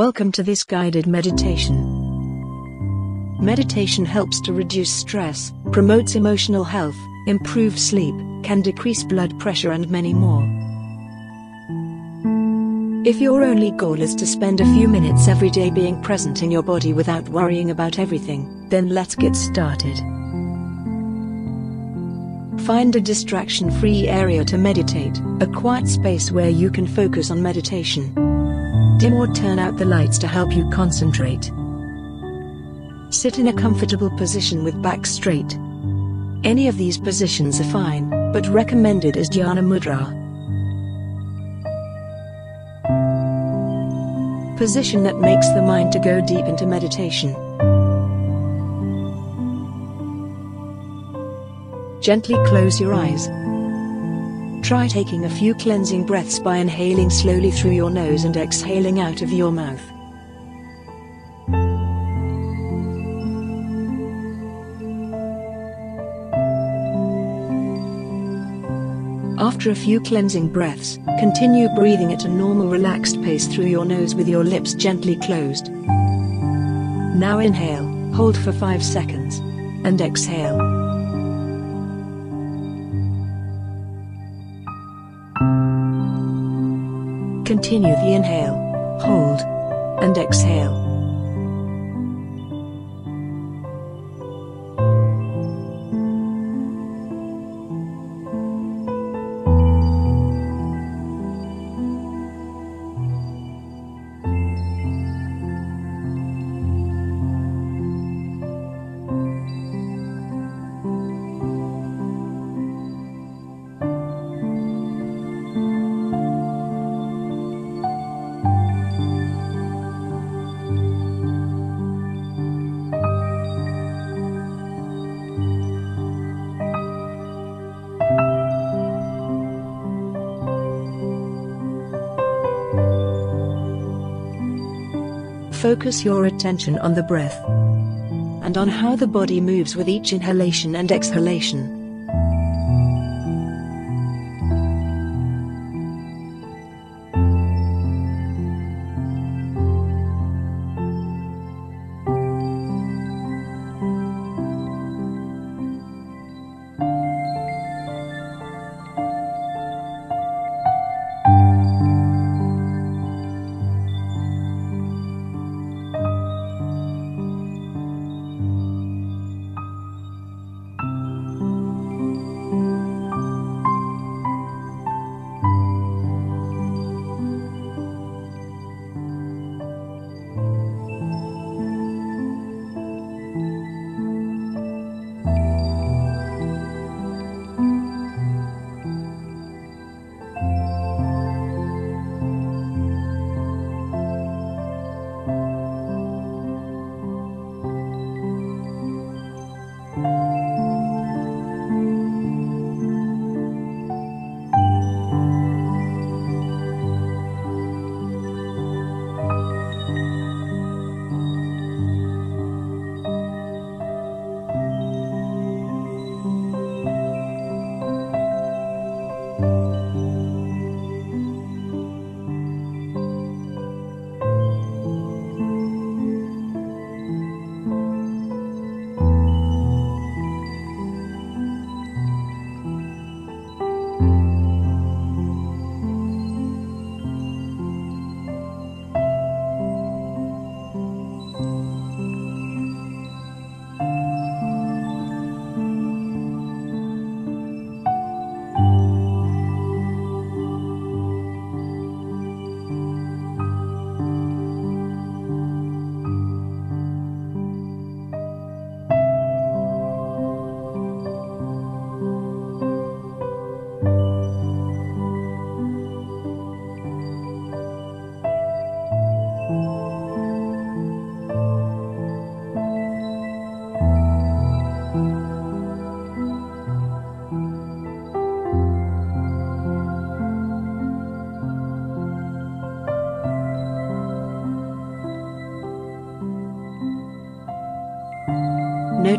Welcome to this guided meditation. Meditation helps to reduce stress, promotes emotional health, improves sleep, can decrease blood pressure, and many more. If your only goal is to spend a few minutes every day being present in your body without worrying about everything, then let's get started. Find a distraction free area to meditate, a quiet space where you can focus on meditation. Dim or turn out the lights to help you concentrate. Sit in a comfortable position with back straight. Any of these positions are fine, but recommended is Dhyana Mudra. Position that makes the mind to go deep into meditation. Gently close your eyes. Try taking a few cleansing breaths by inhaling slowly through your nose and exhaling out of your mouth. After a few cleansing breaths, continue breathing at a normal relaxed pace through your nose with your lips gently closed. Now inhale, hold for 5 seconds, and exhale. Continue the inhale, hold, and exhale. Focus your attention on the breath and on how the body moves with each inhalation and exhalation. Música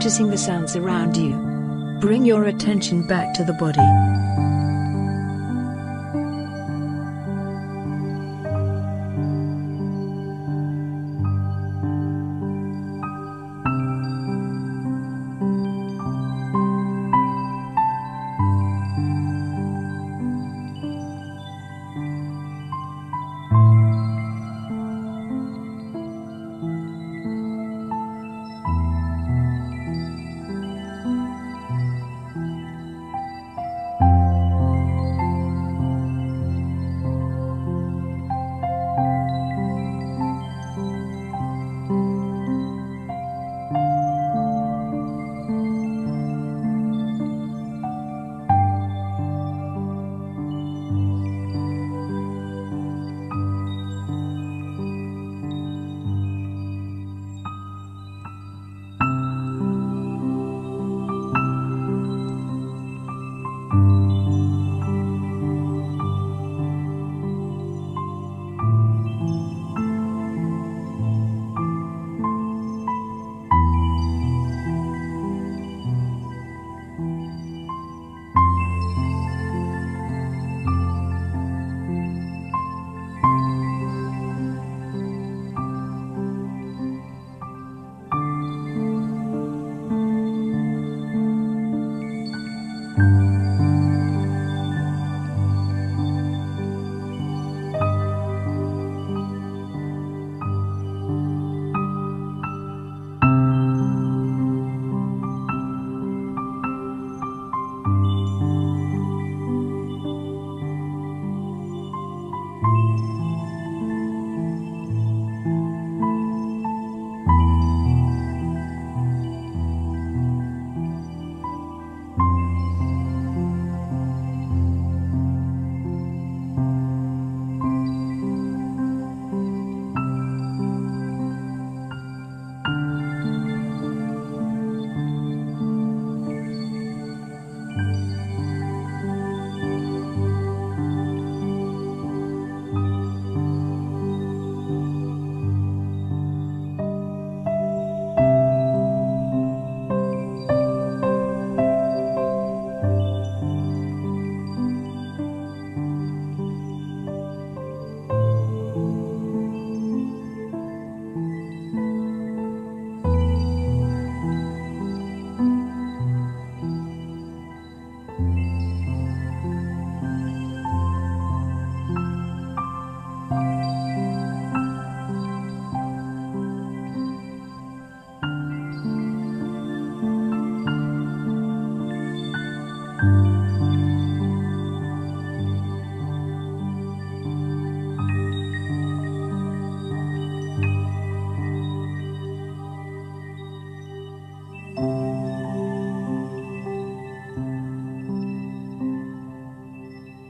noticing the sounds around you. Bring your attention back to the body.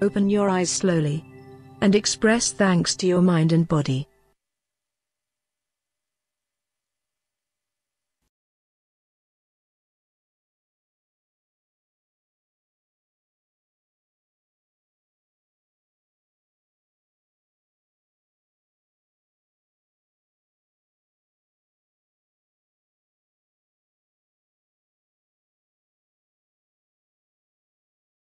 Open your eyes slowly and express thanks to your mind and body.